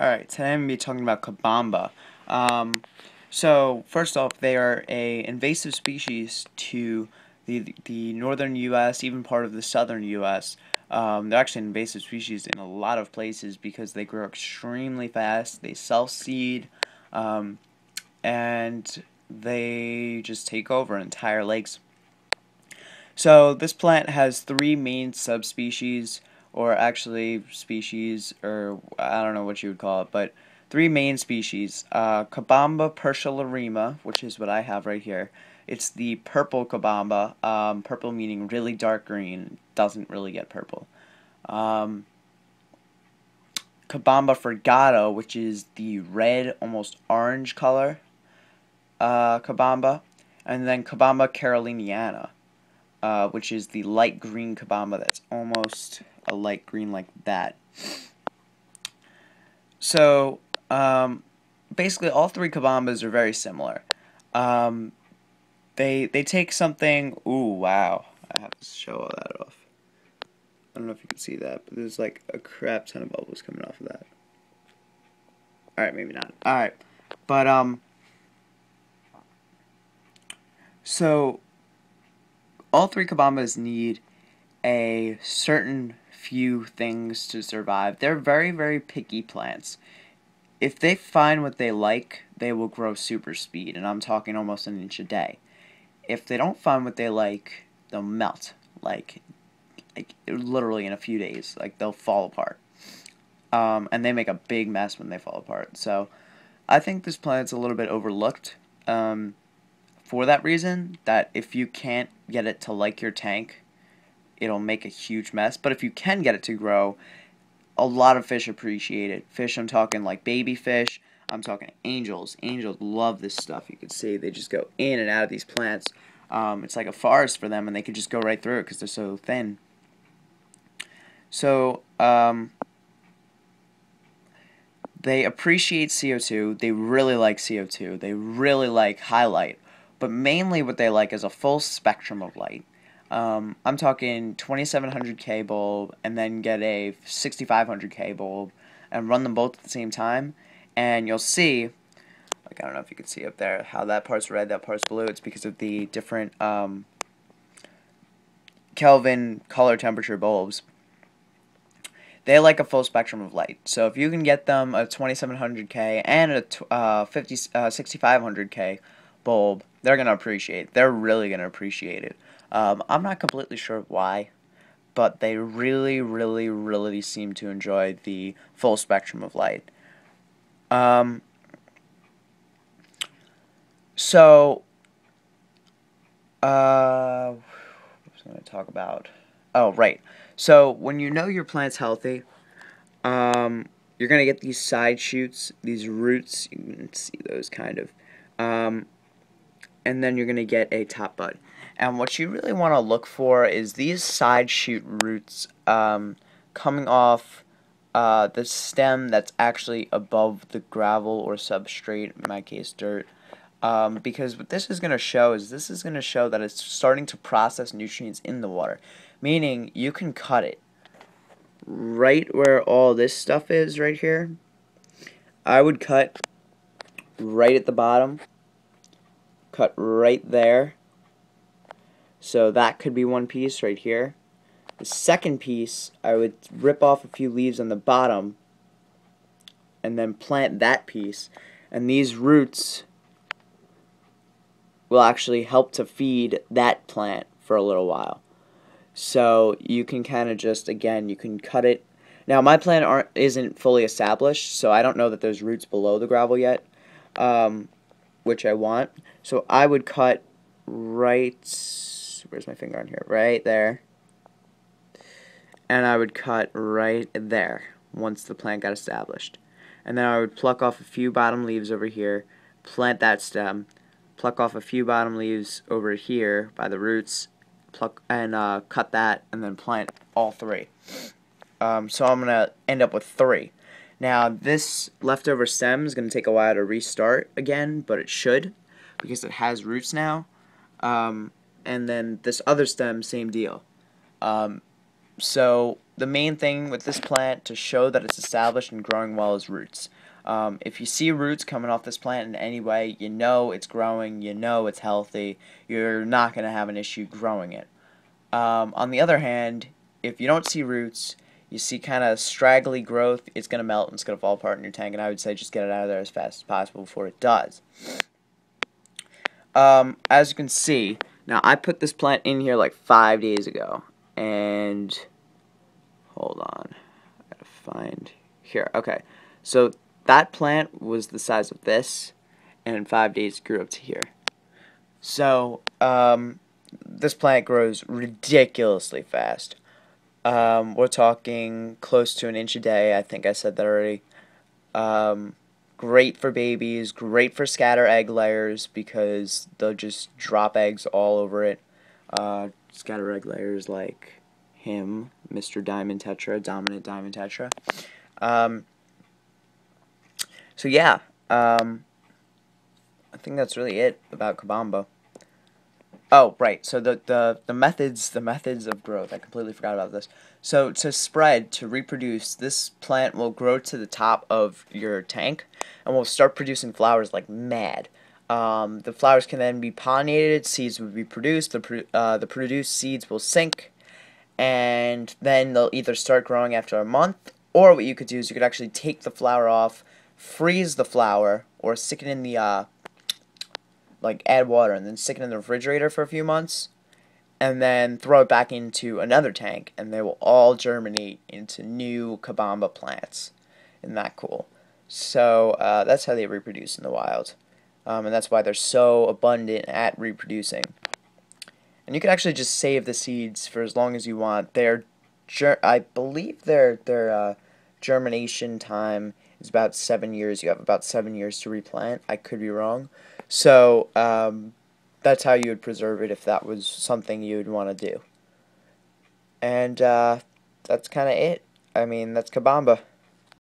Alright, today I'm going to be talking about Cabomba. Um, so, first off, they are a invasive species to the, the northern U.S., even part of the southern U.S. Um, they're actually an invasive species in a lot of places because they grow extremely fast, they self-seed, um, and they just take over entire lakes. So, this plant has three main subspecies or actually species, or I don't know what you would call it, but three main species. Uh, Cabomba persicularia, which is what I have right here. It's the purple Cabomba, um, purple meaning really dark green, doesn't really get purple. Um, Cabomba furcata, which is the red, almost orange color uh, Cabomba. And then Cabomba caroliniana, uh, which is the light green Cabomba that's almost a light green like that. So, um, basically, all three cabombas are very similar. Um, they they take something. Ooh, wow! I have to show all that off. I don't know if you can see that, but there's like a crap ton of bubbles coming off of that. All right, maybe not. All right, but um, so all three cabombas need a certain few things to survive. They're very, very picky plants. If they find what they like, they will grow super speed, and I'm talking almost an inch a day. If they don't find what they like, they'll melt, like, like literally in a few days. Like they'll fall apart, um, and they make a big mess when they fall apart. So, I think this plant's a little bit overlooked. Um, for that reason, that if you can't get it to like your tank, it'll make a huge mess. But if you can get it to grow, a lot of fish appreciate it. Fish, I'm talking like baby fish. I'm talking angels. Angels love this stuff. You can see they just go in and out of these plants. Um, it's like a forest for them, and they can just go right through it because they're so thin. So, um, they appreciate CO2. They really like CO2. They really like highlight. But mainly what they like is a full spectrum of light. Um, I'm talking 2700K bulb and then get a 6500K bulb and run them both at the same time. And you'll see, like I don't know if you can see up there, how that part's red, that part's blue. It's because of the different um, Kelvin color temperature bulbs. They like a full spectrum of light. So if you can get them a 2700K and a uh, 50, uh, 6500K bulb, they're going to appreciate. it. They're really going to appreciate it. Um, I'm not completely sure why, but they really, really, really seem to enjoy the full spectrum of light. Um, so, uh, what was I going to talk about? Oh, right. So, when you know your plant's healthy, um, you're going to get these side shoots, these roots. You can see those kind of. Um, and then you're going to get a top bud. And what you really want to look for is these side shoot roots um, coming off uh, the stem that's actually above the gravel or substrate, in my case dirt. Um, because what this is going to show is this is going to show that it's starting to process nutrients in the water. Meaning you can cut it right where all this stuff is right here. I would cut right at the bottom. Cut right there so that could be one piece right here. The second piece, I would rip off a few leaves on the bottom and then plant that piece. And these roots will actually help to feed that plant for a little while. So you can kind of just, again, you can cut it. Now, my plant aren't, isn't fully established, so I don't know that there's roots below the gravel yet, um, which I want. So I would cut right where's my finger on here? Right there. And I would cut right there once the plant got established. And then I would pluck off a few bottom leaves over here, plant that stem, pluck off a few bottom leaves over here by the roots, pluck and uh, cut that, and then plant all three. Um, so I'm going to end up with three. Now, this leftover stem is going to take a while to restart again, but it should because it has roots now. Um, and then this other stem, same deal. Um, so the main thing with this plant to show that it's established and growing well is roots. Um, if you see roots coming off this plant in any way, you know it's growing, you know it's healthy, you're not going to have an issue growing it. Um, on the other hand, if you don't see roots, you see kind of straggly growth, it's going to melt and it's going to fall apart in your tank, and I would say just get it out of there as fast as possible before it does. Um, as you can see, now I put this plant in here like five days ago, and hold on, I gotta find here. Okay, so that plant was the size of this, and in five days grew up to here. So, um, this plant grows ridiculously fast. Um, we're talking close to an inch a day. I think I said that already. Um, great for babies, great for scatter egg layers because they'll just drop eggs all over it. Uh, scatter egg layers like him, Mr. Diamond Tetra, Dominant Diamond Tetra. Um, so yeah, um, I think that's really it about Cabomba. Oh, right. So the, the, the methods the methods of growth. I completely forgot about this. So to spread, to reproduce, this plant will grow to the top of your tank and will start producing flowers like mad. Um, the flowers can then be pollinated, seeds will be produced, the, uh, the produced seeds will sink, and then they'll either start growing after a month, or what you could do is you could actually take the flower off, freeze the flower, or stick it in the uh, like add water and then stick it in the refrigerator for a few months and then throw it back into another tank and they will all germinate into new cabomba plants. Isn't that cool? So uh, that's how they reproduce in the wild. Um, and that's why they're so abundant at reproducing. And you can actually just save the seeds for as long as you want. Their, I believe their their uh, germination time is about seven years. You have about seven years to replant. I could be wrong. So um, that's how you would preserve it if that was something you would want to do. And uh, that's kind of it. I mean, that's Cabomba.